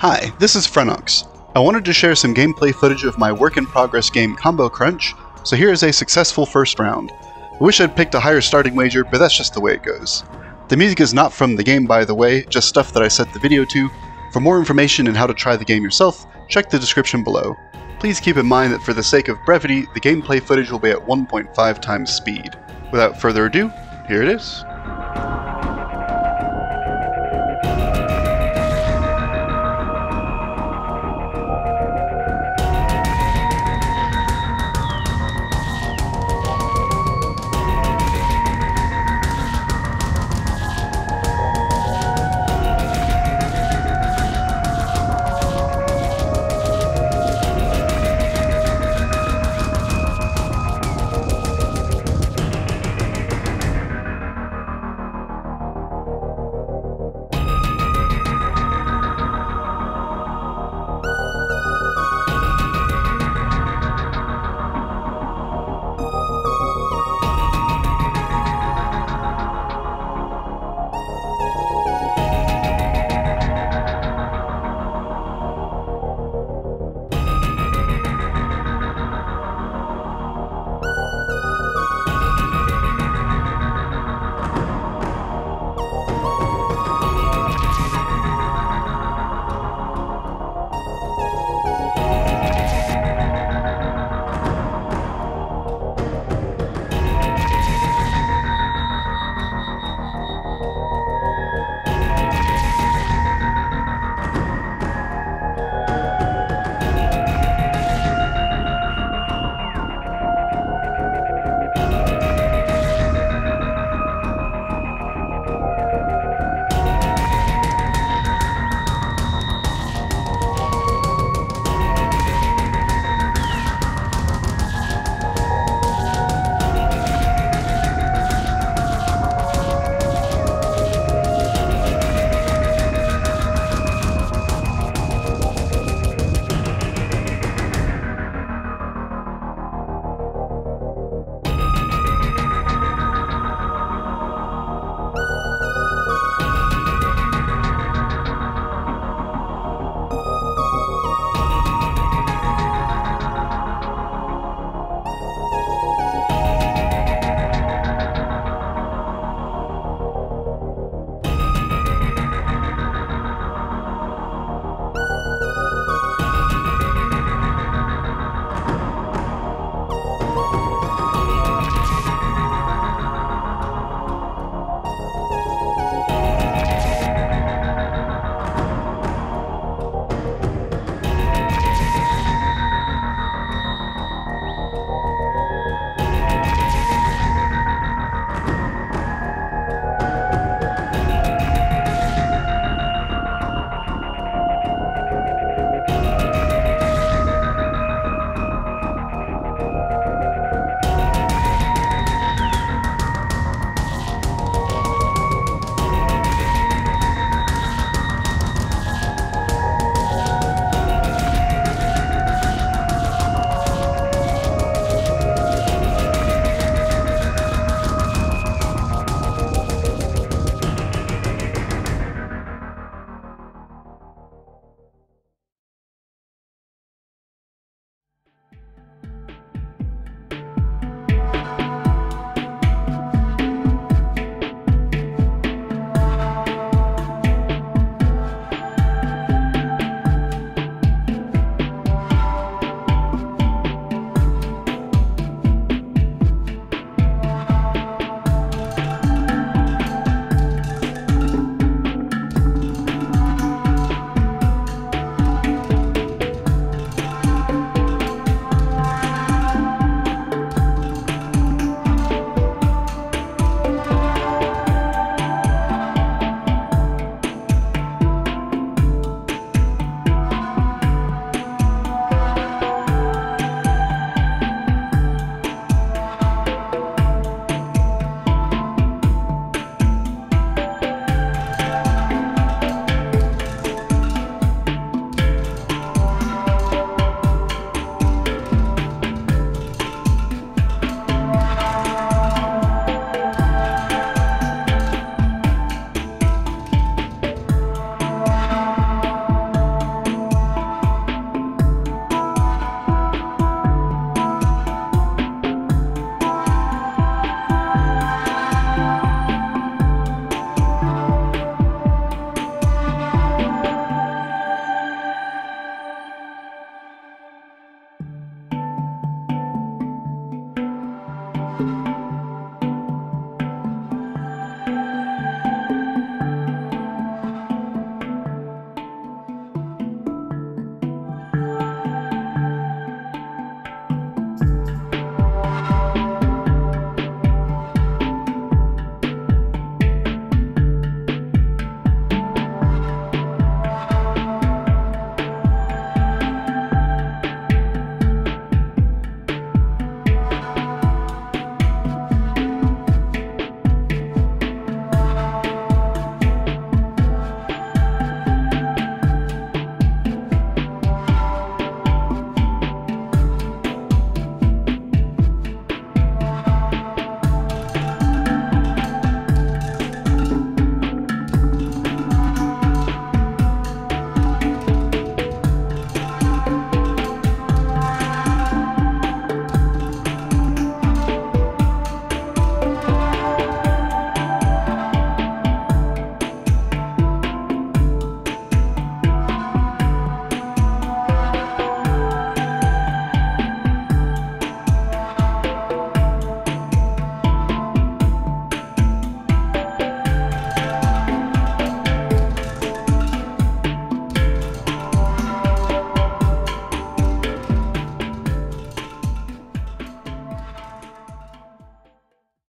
Hi, this is Frenotx. I wanted to share some gameplay footage of my work in progress game Combo Crunch, so here is a successful first round. I wish I'd picked a higher starting wager, but that's just the way it goes. The music is not from the game by the way, just stuff that I set the video to. For more information and how to try the game yourself, check the description below. Please keep in mind that for the sake of brevity, the gameplay footage will be at 1.5 times speed. Without further ado, here it is.